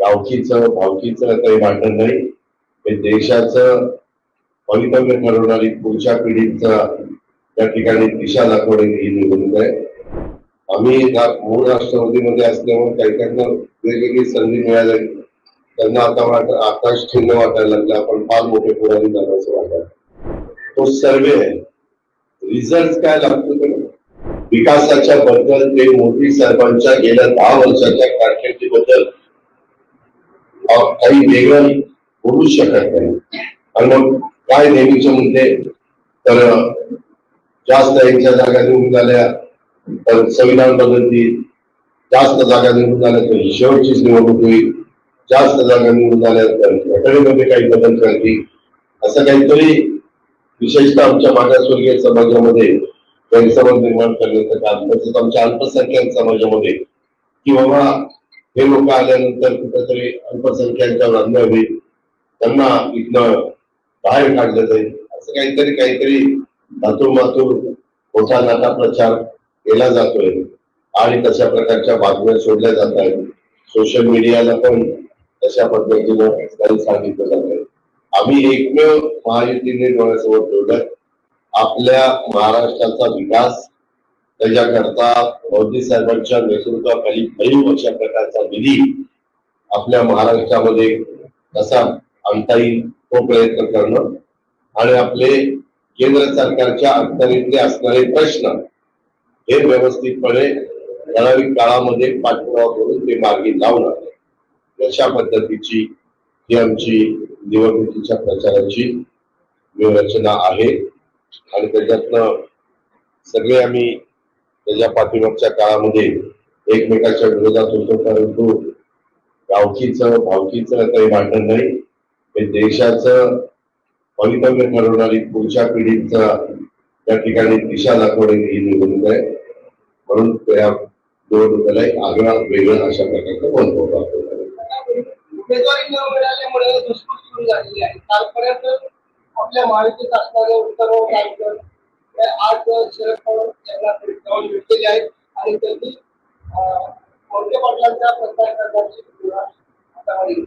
गावकीचं भावकीचं काही भांडण नाही. हे देशाचं भवितव्य ठरवणारी पुढच्या पिढीचा त्या ठिकाणी दिशा दाखवणे ही निवडणूक आहे. आम्ही मूळ राष्ट्रवादीमध्ये असल्यामुळे काही काहींना वेगवेगळी संधी मिळाली. त्यांना आता वाटत आकाश चिन्ह वाटायला लागलं. आपण फार मोठे पुराणी जाण्याचं वाटत. तो सर्वे आहे. रिझल्ट काय लागतो ते? विकासाच्या बद्दल ते मोदी साहेबांच्या गेल्या दहा वर्षाच्या कारकिर्दीबद्दल काही वेगळं बोलूच शकत नाही। आणि मग काय नेहमीचे मुद्दे तर जास्त यांच्या जागा निवडून झाल्या तर संविधान बदलतील जास्त जागा निवडून झाल्या तर शेवटचीच निवडणूक होईल. जास्त जागा निवडून झाल्या तर घटनेमध्ये काही बदल करतील. असं काहीतरी विशेषतः आमच्या मागासवर्गीय समाजामध्ये गैरसमज निर्माण करण्याचं काम तसंच आमच्या अल्पसंख्याक समाजामध्ये की बाबा हे लोक आल्यानंतर कुठेतरी अल्पसंख्याकांवर अन्याय होईल त्यांना इथनं बाहेर काढलं जाईल. असं काहीतरी काहीतरी धातूर मातूर मोठा नाटा प्रचार केला जातोय आणि तशा प्रकारच्या बातम्या सोडल्या जात आहेत. सोशल मीडियाला पण तशा पद्धतीनं काही सांगितलं जात आहे. आम्ही एकमेव महायुतीने डोळ्यासमोर ठेवलं आपल्या महाराष्ट्राचा विकास त्याच्याकरता मोदी साहेबांच्या नेतृत्वाखाली भरीव अशा प्रकारचा निधी आपल्या महाराष्ट्रामध्ये कसा आणता येईल तो प्रयत्न करणं आणि आपले केंद्र सरकारच्या अखत्यारीतले असणारे प्रश्न हे व्यवस्थितपणे ठराविक काळामध्ये पाठपुरावा करून ते मार्गी लावणं अशा पद्धतीची ही आमची निवडणुकीच्या प्रचाराची व्यूहरचना आहे. आणि त्याच्यातनं सगळे आम्ही त्याच्या पाठीमागच्या काळामध्ये एकमेकाच्या विरोधात होतो परंतु गावकीचं भावकीचं काही भांडण नाही. हे देशाचं भवितव्य ठरवणारी पुढच्या पिढीचा त्या ठिकाणी दिशा दाखवणारी ही निवडणूक आहे. म्हणून त्या निवडणुकीला एक आगळा वेगळा अशा प्रकारचा बनवतो आपण उमेदवारी न मिळाल्यामुळे धुसफूस सुरू झालेली आहे कालपर्यंत आपल्या महायुतीत असणारे उत्तर कार्यक्रम आज शरद पवार यांना जाऊन भेटलेले आहेत आणि त्यांनी मोठे पाटलांच्या प्रचार करण्याची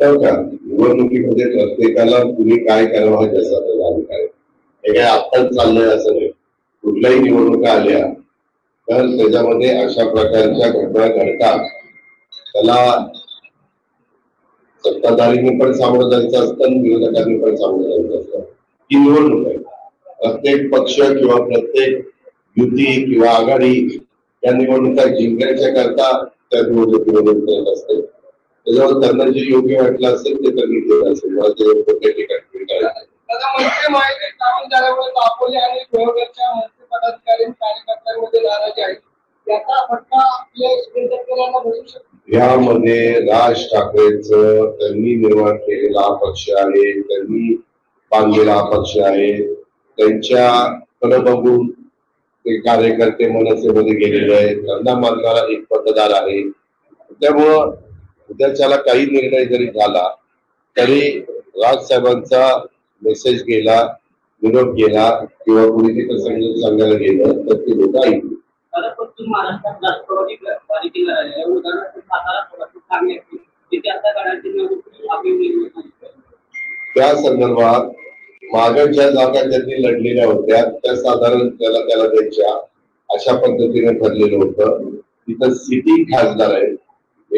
हो निवडणुकीमध्ये प्रत्येकाला तुम्ही काय करावं जसा त्याचा अधिकार हे काय आत्ताच चाललंय असं नाही. कुठल्याही निवडणुका आल्या तर त्याच्यामध्ये अशा प्रकारच्या घटना घडतात. त्याला सत्ताधारीने पण सामोरं जायचं असतं आणि विरोधकांनी पण सामोरं जायचं असतं. ही निवडणूक आहे. प्रत्येक पक्ष किंवा प्रत्येक युती किंवा आघाडी या निवडणुका जिंकण्याच्या करता त्या निवडणुकीमध्ये उतरत असते. त्याच्यावर त्यांना जे योग्य वाटलं असेल ते त्यांनी केलं असेल. मला ते योग्य त्या ठिकाणी मिळालं. आता मंत्री माहिती काम झाल्यामुळे दापोली आणि देवगडच्या मंत्री पदाधिकारी आणि कार्यकर्त्यांमध्ये नाराजी आहे. याचा फटका आपल्या सुनील तटकरेंना बसू शकतो. यामध्ये राज ठाकरेंचं त्यांनी निर्माण केलेला पक्ष आहे त्यांनी बांधलेला पक्ष आहे. त्यांच्याकडे बघून ते कार्यकर्ते मनसेमध्ये गेलेले आहेत. त्यांना मानणारा एक मतदार आहे. त्यामुळं उद्याच्याला काही निर्णय जरी झाला तरी राज साहेबांचा मेसेज गेला विरोध गेला किंवा कुणी तिथं समजून सांगायला गेलं तर ते लोक होती. त्या संदर्भात मागं ज्या जागा त्यांनी लढलेल्या होत्या त्या साधारण त्याला त्याला द्यायच्या अशा पद्धतीने ठरलेलं होतं. तिथं सिटी खासदार आहे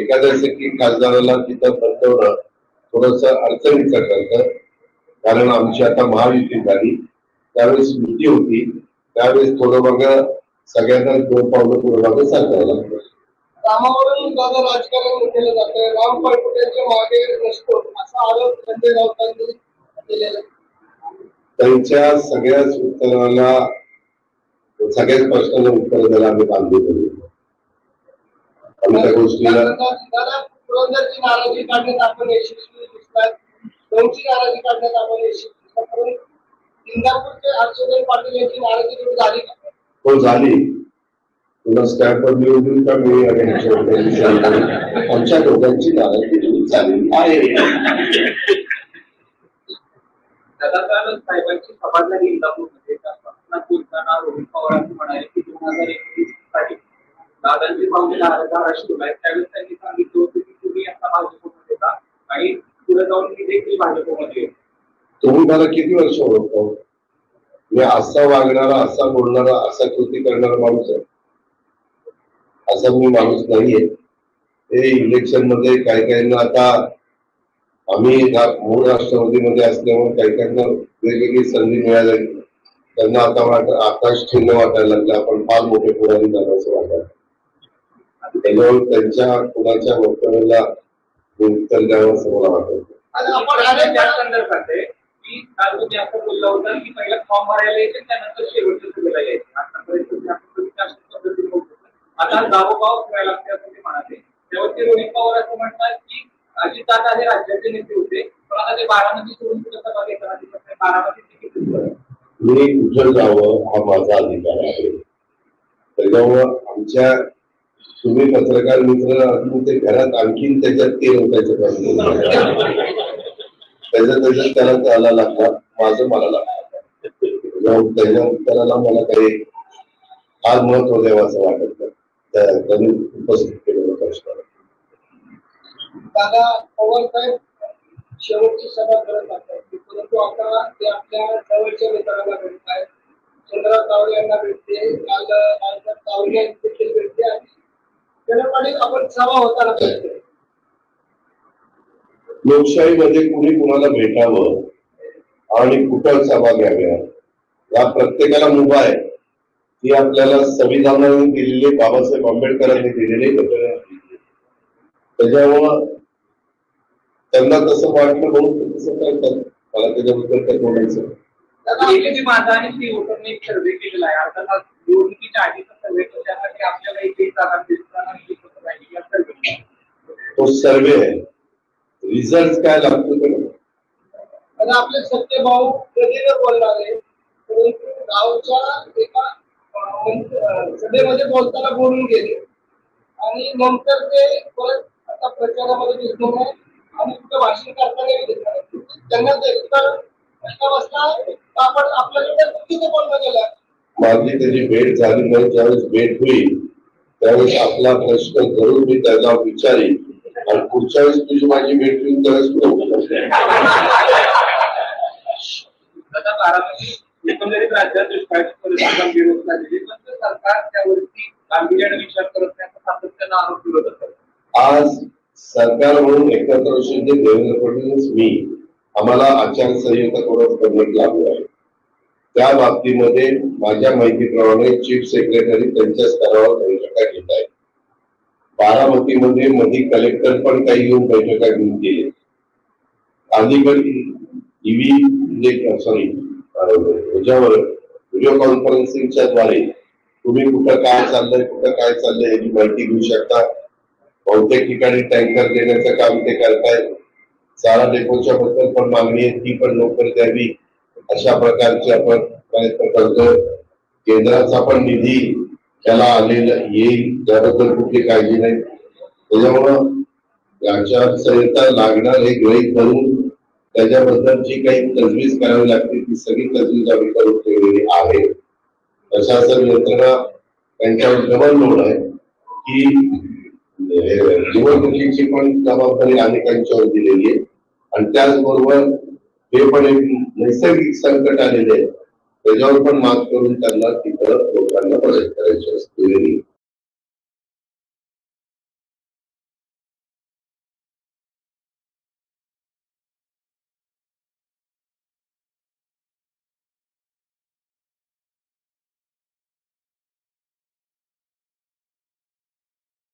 एखाद्या सिटी खासदाराला तिथं बसवणं थोडस अडचणीचं ठरतं. कारण आमची आता महायुती झाली. त्यावेळेस युती होती. त्यावेळेस थोडं मग सगळ्यांना दोन पावलं पुढे मागे सांगावं लागतं. रामावरून दादा राजकारण केलं जातं. राम पाटोट्यांच्या मागे नसतो. असा आरोप संजय राऊतांनी केलेला त्यांच्या सगळ्याच उत्तराला सगळ्याच प्रश्नाला उत्तर द्यायला आम्ही बांधले करू आम्ही त्या गोष्टीला झाली का? हो झाली. तुला स्टॅम्पवर का मी? आमच्या दोघांची नाराजी झालेली आहे. दादा साहेबांची सभा इंदापूरमध्ये बोलताना रोहित पवारांनी म्हणाले की दोन हजार एकवीससाठी दादांची पाहुणे धाराशिव आहे त्यावेळेस त्यांनी सांगितलं होतं की तुम्ही आता भाजपमध्ये जा आणि पुढे जाऊन मी देखील भाजपमध्ये तुम्ही मला किती वर्ष ओळखतो? मी असा वागणारा असा बोलणारा असा कृती करणारा माणूस आहे. असा मी माणूस नाहीये. हे इलेक्शनमध्ये काही काहींना आता आम्ही मूळ राष्ट्रवादीमध्ये असल्यामुळे काही काहींना वेगवेगळी संधी मिळाली. त्यांना आता वाट आकाश ठेवणं वाटायला लागलं. आपण फार मोठे पुराणी झालं असं वाटायला त्याच्यावर त्यांच्या कुणाच्या वक्तव्याला उत्तर द्यावं असं मला वाटत. आपण की पहिला फॉर्म भरायला यायचे त्यानंतर शेवटच्या आता दाबोबाव करायला लागते असं ते म्हणाले. त्यावरती रोहित पवार असं म्हणतात की अजितदादा हे राज्याचे नेते होते. पण आता ते बारामती सोडून कुठं सभा घेताना दिसत बारामती तिकीट मी कुठं जावं हा माझा अधिकार आहे. त्याच्यामुळं आमच्या तुम्ही पत्रकार मित्र ते घरात आणखीन त्याच्यात ते होतायचं काम त्याच्या त्याच्यात त्याला त्याला लागला माझं मला लागणार. त्याच्या उत्तराला मला काही फार महत्त्व द्यावं असं वाटत नाही. त्यांनी उपस्थित दादा पवार साहेब शेवटची सभा करत असतात. परंतु आता ते आपल्या जवळच्या मित्रांना भेटत आहेत. चंद्रा तावडे यांना भेटते काल राजनाथ तावडे यांना देखील भेटते आणि जनपाडी आपण सभा होताना भेटते. लोकशाहीमध्ये कुणी कुणाला भेटावं आणि कुठं सभा घ्याव्या या प्रत्येकाला मुभा आहे. ती आपल्याला संविधानाने दिलेली बाबासाहेब आंबेडकरांनी दिलेली घटना त्याच्यामुळं त्यांना तसं वाटलं म्हणून ते तसं करतात मला त्याच्याबद्दल काय बोलायचं माझा आणि सर्वे केलेला आहे अर्थात निवडणुकीच्या आधीचा सर्वे त्यासाठी आपल्याला एकही जागा दिसताना दिसत तो सर्वे आहे रिझल्ट काय लागतो आपले सत्य भाऊ कधीने बोलणारे परंतु गावच्या एका अं, सभेमध्ये बोलताना बोलून गेले आणि नंतर ते परत आता प्रचारामध्ये दिसलो नाही आणि कुठं भाषण करताना. त्यांना आपण आपल्याकडे चुकीचं बोलणं गेलं माझी त्याची भेट झाली नाही ज्यावेळेस भेट होईल त्यावेळेस आपला प्रश्न जरूर मी त्याला विचारीन. आणि पुढच्या वेळेस तुझी माझी भेट होईल त्यावेळेस एकंदरीत राज्यात सरकार त्यावरती गांभीर्याने विचार करत नाही असं सातत्यानं आरोप विरोध करत आज सरकार म्हणून एकत्र शिंदे देवेंद्र फडणवीस मी आम्हाला आचारसंहिता करून करण्यात लागू आहे. त्या बाबतीमध्ये माझ्या माहितीप्रमाणे चीफ सेक्रेटरी त्यांच्या स्तरावर बैठका घेत आहेत. बारामतीमध्ये मधी कलेक्टर पण काही येऊन बैठका घेऊन गेले. अलीकडे ईव्ही सॉरी ह्याच्यावर व्हिडिओ कॉन्फरन्सिंगच्या द्वारे तुम्ही कुठं काय चाललंय कुठं काय चाललंय याची माहिती घेऊ शकता. बहुतेक ठिकाणी टँकर देण्याचं काम ते करतायत. चारा डेपोच्या बद्दल पण मागणी आहे ती पण लवकर द्यावी. अशा प्रकारचे आपण प्रयत्न करतो केंद्राचा पण निधी त्याला आलेला येईल त्याबद्दल कुठली काळजी नाही. त्याच्यामुळं आचारसंहिता लागणार हे गृहित धरून त्याच्याबद्दल जी काही तजवीज करावी लागते ती सगळी तजवीज आम्ही करून ठेवलेली आहे. प्रशासन यंत्रणा त्यांच्यावर गमन लोड आहे की निवडणुकीची पण जबाबदारी अनेकांच्यावर दिलेली आहे. आणि त्याचबरोबर हे पण एक नैसर्गिक संकट आलेले आहे. त्याच्यावर पण मात करून त्यांना तिथं लोकांना मदत करायची असते.